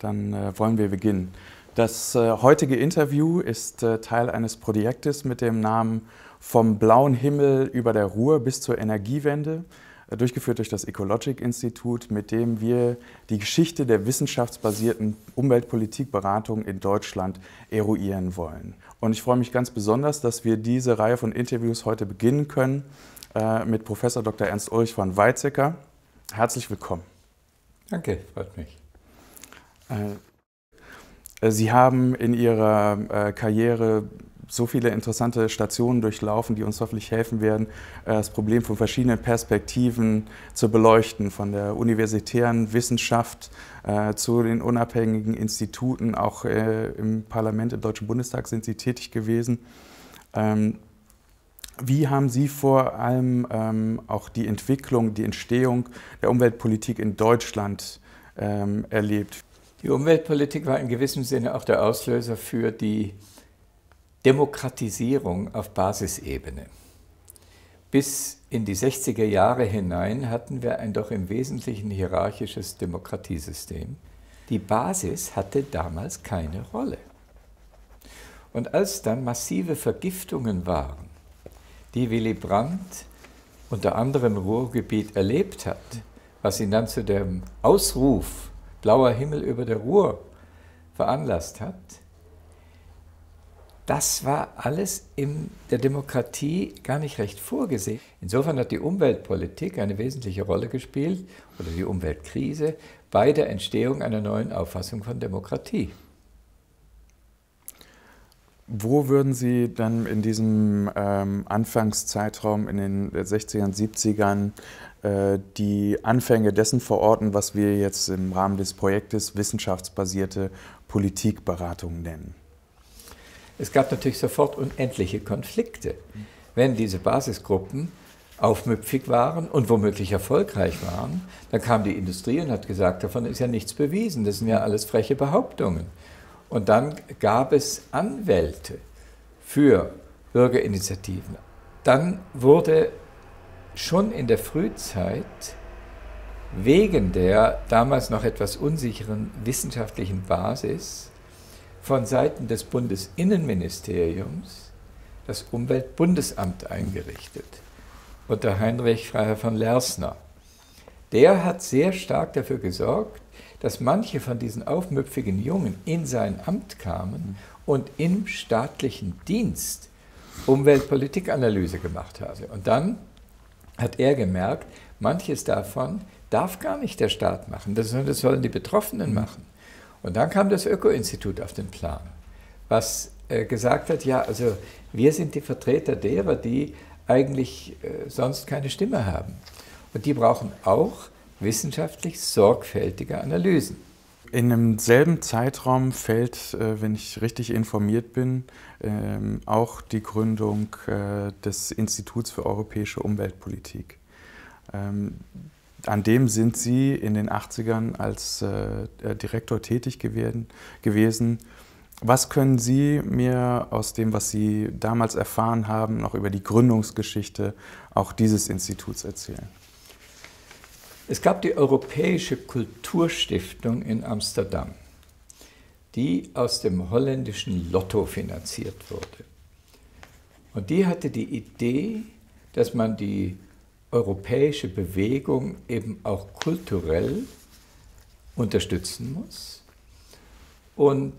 Dann äh, wollen wir beginnen. Das äh, heutige Interview ist äh, Teil eines Projektes mit dem Namen Vom blauen Himmel über der Ruhr bis zur Energiewende, äh, durchgeführt durch das Ecologic Institut, mit dem wir die Geschichte der wissenschaftsbasierten Umweltpolitikberatung in Deutschland eruieren wollen. Und ich freue mich ganz besonders, dass wir diese Reihe von Interviews heute beginnen können äh, mit Professor Dr. Ernst Ulrich von Weizsäcker. Herzlich willkommen. Danke, freut mich. Äh, Sie haben in Ihrer äh, Karriere so viele interessante Stationen durchlaufen, die uns hoffentlich helfen werden, äh, das Problem von verschiedenen Perspektiven zu beleuchten, von der universitären Wissenschaft zu den unabhängigen Instituten. Auch im Parlament, im Deutschen Bundestag sind Sie tätig gewesen. Ähm, wie haben Sie vor allem ähm, auch die Entwicklung, die Entstehung der Umweltpolitik in Deutschland ähm, erlebt? Die Umweltpolitik war in gewissem Sinne auch der Auslöser für die Demokratisierung auf Basisebene. Bis in die 60er Jahre hinein hatten wir ein doch im Wesentlichen hierarchisches Demokratiesystem. Die Basis hatte damals keine Rolle. Und als dann massive Vergiftungen waren, die Willy Brandt unter anderem im Ruhrgebiet erlebt hat, was ihn dann zu dem Ausruf blauer Himmel über der Ruhr veranlasst hat, das war alles in der Demokratie gar nicht recht vorgesehen. Insofern hat die Umweltpolitik eine wesentliche Rolle gespielt oder die Umweltkrise bei der Entstehung einer neuen Auffassung von Demokratie. Wo würden Sie dann in diesem ähm, Anfangszeitraum in den 60ern, 70ern äh, die Anfänge dessen verorten, was wir jetzt im Rahmen des Projektes wissenschaftsbasierte Politikberatung nennen? Es gab natürlich sofort unendliche Konflikte. Wenn diese Basisgruppen aufmüpfig waren und womöglich erfolgreich waren, dann kam die Industrie und hat gesagt, davon ist ja nichts bewiesen, das sind ja alles freche Behauptungen. Und dann gab es Anwälte für Bürgerinitiativen. Dann wurde schon in der Frühzeit wegen der damals noch etwas unsicheren wissenschaftlichen Basis von Seiten des Bundesinnenministeriums das Umweltbundesamt eingerichtet unter Heinrich Freiherr von Lersner. Der hat sehr stark dafür gesorgt, dass manche von diesen aufmüpfigen Jungen in sein Amt kamen und im staatlichen Dienst Umweltpolitikanalyse gemacht haben. Und dann hat er gemerkt, manches davon darf gar nicht der Staat machen, das sollen die Betroffenen machen. Und dann kam das Öko-Institut auf den Plan, was äh, gesagt hat, ja, also wir sind die Vertreter derer, die eigentlich äh, sonst keine Stimme haben. Und die brauchen auch wissenschaftlich sorgfältige Analysen. In demselben Zeitraum fällt, äh, wenn ich richtig informiert bin, ähm, auch die Gründung äh, des Instituts für europäische Umweltpolitik. Ähm, an dem sind Sie in den 80ern als äh, Direktor tätig gewesen. Was können Sie mir aus dem, was Sie damals erfahren haben, noch über die Gründungsgeschichte auch dieses Instituts erzählen? Es gab die Europäische Kulturstiftung in Amsterdam, die aus dem holländischen Lotto finanziert wurde. Und die hatte die Idee, dass man die europäische Bewegung eben auch kulturell unterstützen muss und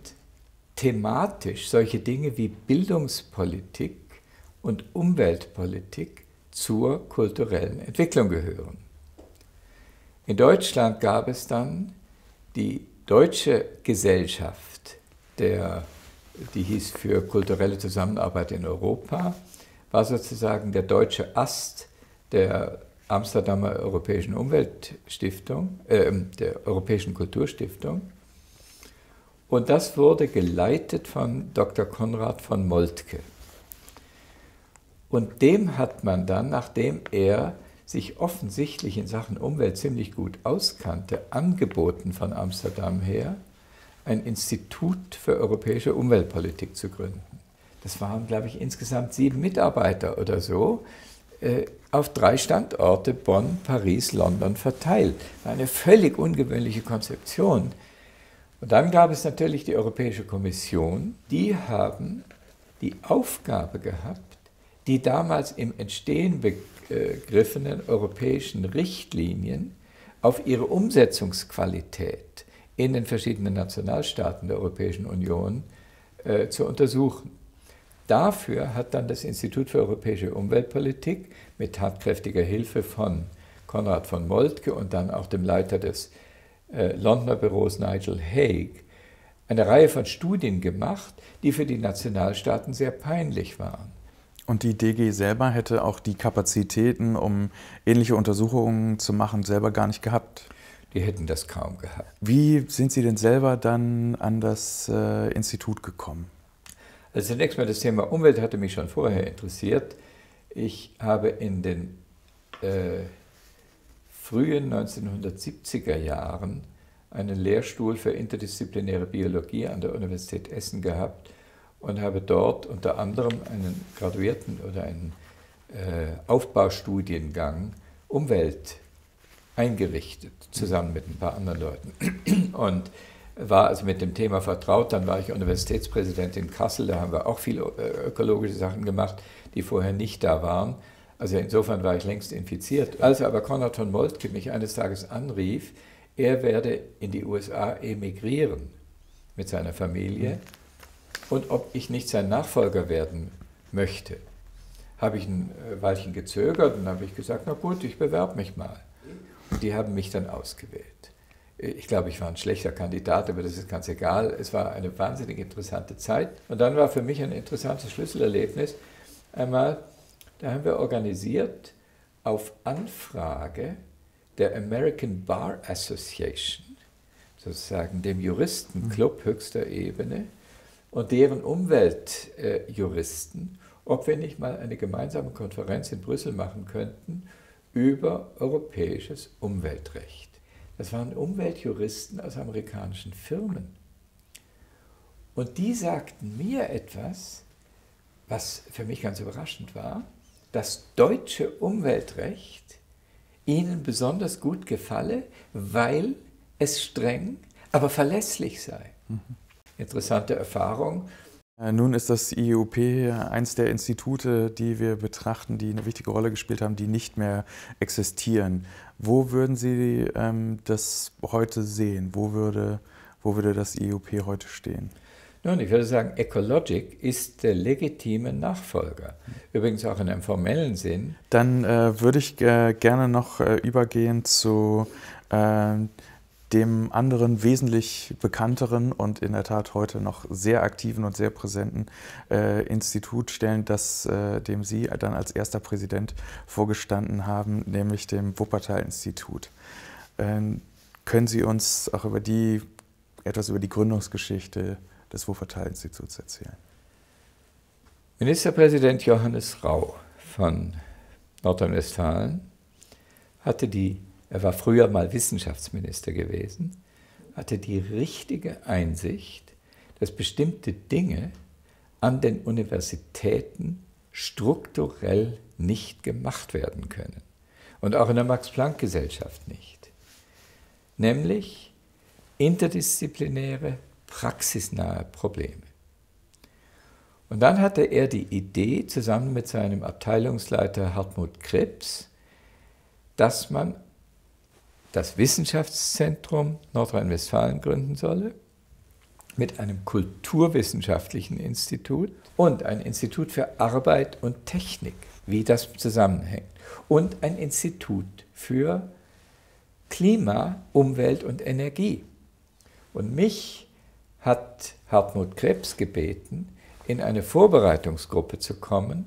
thematisch solche Dinge wie Bildungspolitik und Umweltpolitik zur kulturellen Entwicklung gehören. In Deutschland gab es dann die Deutsche Gesellschaft, der, die hieß für kulturelle Zusammenarbeit in Europa, war sozusagen der deutsche Ast der Amsterdamer Europäischen Umweltstiftung, äh, der Europäischen Kulturstiftung. Und das wurde geleitet von Dr. Konrad von Moltke. Und dem hat man dann, nachdem er sich offensichtlich in Sachen Umwelt ziemlich gut auskannte, angeboten von Amsterdam her, ein Institut für europäische Umweltpolitik zu gründen. Das waren, glaube ich, insgesamt sieben Mitarbeiter oder so, äh, auf drei Standorte, Bonn, Paris, London, verteilt. Eine völlig ungewöhnliche Konzeption. Und dann gab es natürlich die Europäische Kommission, die haben die Aufgabe gehabt, die damals im Entstehen begriffenen europäischen Richtlinien auf ihre Umsetzungsqualität in den verschiedenen Nationalstaaten der Europäischen Union äh, zu untersuchen. Dafür hat dann das Institut für europäische Umweltpolitik mit tatkräftiger Hilfe von Konrad von Moltke und dann auch dem Leiter des äh, Londoner Büros Nigel Haig eine Reihe von Studien gemacht, die für die Nationalstaaten sehr peinlich waren. Und die DG selber hätte auch die Kapazitäten, um ähnliche Untersuchungen zu machen, selber gar nicht gehabt. Die hätten das kaum gehabt. Wie sind Sie denn selber dann an das äh, Institut gekommen? Also zunächst mal das Thema Umwelt hatte mich schon vorher interessiert. Ich habe in den äh, frühen 1970er Jahren einen Lehrstuhl für interdisziplinäre Biologie an der Universität Essen gehabt und habe dort unter anderem einen Graduierten oder einen äh, Aufbaustudiengang Umwelt eingerichtet, zusammen mit ein paar anderen Leuten. Und war also mit dem Thema vertraut. Dann war ich Universitätspräsident in Kassel, da haben wir auch viele äh, ökologische Sachen gemacht, die vorher nicht da waren. Also insofern war ich längst infiziert. Als aber Konrad von Moltke mich eines Tages anrief, er werde in die USA emigrieren mit seiner Familie und ob ich nicht sein Nachfolger werden möchte. Habe ich ein äh, Weilchen gezögert und habe ich gesagt, na gut, ich bewerbe mich mal. Und die haben mich dann ausgewählt. Ich glaube, ich war ein schlechter Kandidat, aber das ist ganz egal. Es war eine wahnsinnig interessante Zeit. Und dann war für mich ein interessantes Schlüsselerlebnis. Einmal, da haben wir organisiert auf Anfrage der American Bar Association, sozusagen dem Juristenclub höchster Ebene und deren Umweltjuristen, ob wir nicht mal eine gemeinsame Konferenz in Brüssel machen könnten über europäisches Umweltrecht. Das waren Umweltjuristen aus amerikanischen Firmen. Und die sagten mir etwas, was für mich ganz überraschend war, das deutsche Umweltrecht ihnen besonders gut gefalle, weil es streng, aber verlässlich sei. Mhm. Interessante Erfahrung. Äh, nun ist das IUP eines der Institute, die wir betrachten, die eine wichtige Rolle gespielt haben, die nicht mehr existieren. Wo würden Sie ähm, das heute sehen? Wo würde, wo würde das IUP heute stehen? Nun, ich würde sagen, Ecologic ist der legitime Nachfolger. Übrigens auch in einem formellen Sinn. Dann äh, würde ich äh, gerne noch äh, übergehen zu äh, dem anderen wesentlich bekannteren und in der Tat heute noch sehr aktiven und sehr präsenten äh, Institut stellen, das äh, dem Sie dann als erster Präsident vorgestanden haben, nämlich dem Wuppertal-Institut. können Sie uns auch über die etwas über die Gründungsgeschichte des Wuppertal-Instituts erzählen? Ministerpräsident Johannes Rau von Nordrhein-Westfalen hatte die, er war früher mal Wissenschaftsminister gewesen, hatte die richtige Einsicht, dass bestimmte Dinge an den Universitäten strukturell nicht gemacht werden können. Und auch in der Max-Planck-Gesellschaft nicht. Nämlich interdisziplinäre praxisnahe Probleme. Und dann hatte er die Idee, zusammen mit seinem Abteilungsleiter Hartmut Krebs, dass man das Wissenschaftszentrum Nordrhein-Westfalen gründen solle, mit einem kulturwissenschaftlichen Institut und ein Institut für Arbeit und Technik, wie das zusammenhängt, und ein Institut für Klima, Umwelt und Energie. Und mich hat Hartmut Krebs gebeten, in eine Vorbereitungsgruppe zu kommen,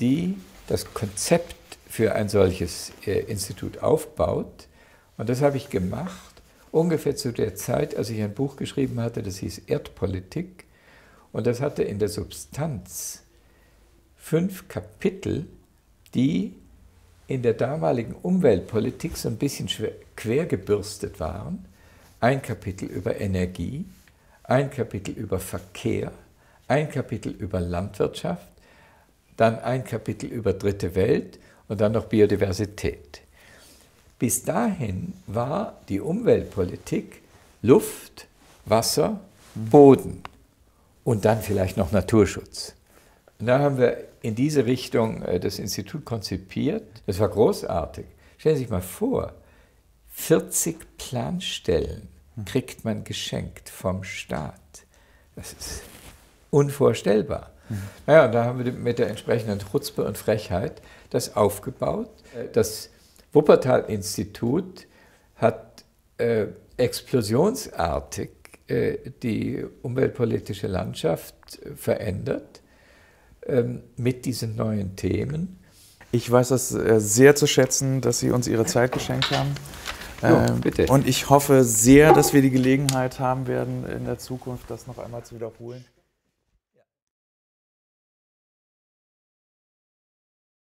die das Konzept für ein solches äh, Institut aufbaut. Und das habe ich gemacht, ungefähr zu der Zeit, als ich ein Buch geschrieben hatte, das hieß Erdpolitik. Und das hatte in der Substanz fünf Kapitel, die in der damaligen Umweltpolitik so ein bisschen quergebürstet waren. Ein Kapitel über Energie, ein Kapitel über Verkehr, ein Kapitel über Landwirtschaft, dann ein Kapitel über Dritte Welt und dann noch Biodiversität. Bis dahin war die Umweltpolitik Luft, Wasser, Boden und dann vielleicht noch Naturschutz. Und da haben wir in diese Richtung äh, das Institut konzipiert. Das war großartig. Stellen Sie sich mal vor, 40 Planstellen kriegt man geschenkt vom Staat. Das ist unvorstellbar. Mhm. Naja, und da haben wir mit der entsprechenden Trutzpe und Frechheit das aufgebaut. Das Wuppertal-Institut hat äh, explosionsartig äh, die umweltpolitische Landschaft verändert ähm, mit diesen neuen Themen. Ich weiß das äh, sehr zu schätzen, dass Sie uns Ihre Zeit geschenkt haben. Jo, bitte. Und ich hoffe sehr, dass wir die Gelegenheit haben werden, in der Zukunft das noch einmal zu wiederholen.